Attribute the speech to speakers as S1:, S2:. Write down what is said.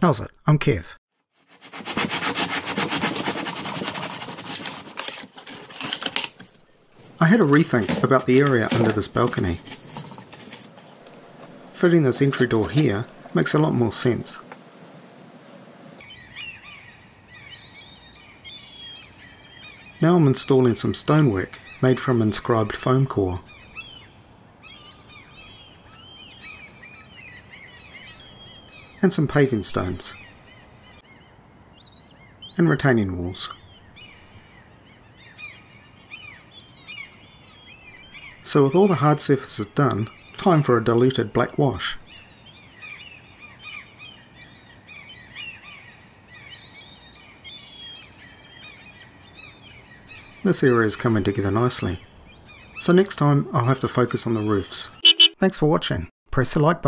S1: How's it? I'm Kev. I had a rethink about the area under this balcony. Fitting this entry door here makes a lot more sense. Now I'm installing some stonework made from inscribed foam core. And some paving stones. And retaining walls. So with all the hard surfaces done, time for a diluted black wash. This area is coming together nicely. So next time I'll have to focus on the roofs. Thanks for watching. Press the like button.